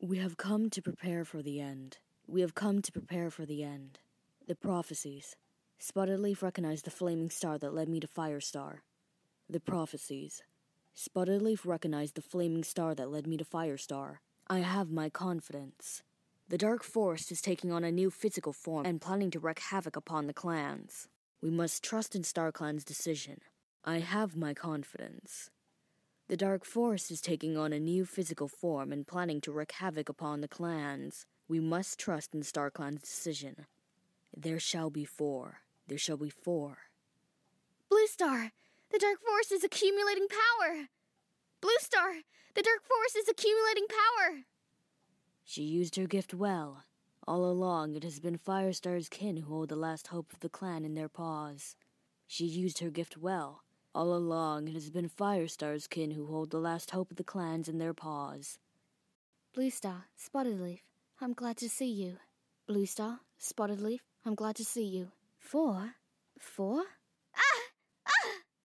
We have come to prepare for the end. We have come to prepare for the end. The prophecies. Spottedleaf recognized the flaming star that led me to Firestar. The prophecies. Spottedleaf recognized the flaming star that led me to Firestar. I have my confidence. The Dark Forest is taking on a new physical form and planning to wreak havoc upon the clans. We must trust in StarClan's decision. I have my confidence. The Dark Forest is taking on a new physical form and planning to wreak havoc upon the clans. We must trust in StarClan's decision. There shall be four. There shall be four. Bluestar! The Dark Forest is accumulating power! Bluestar! The Dark Forest is accumulating power! She used her gift well. All along, it has been Firestar's kin who hold the last hope of the clan in their paws. She used her gift well. All along, it has been Firestar's kin who hold the last hope of the clans in their paws. Bluestar, Spotted Leaf, I'm glad to see you. Bluestar, Spotted Leaf, I'm glad to see you. Four? Four?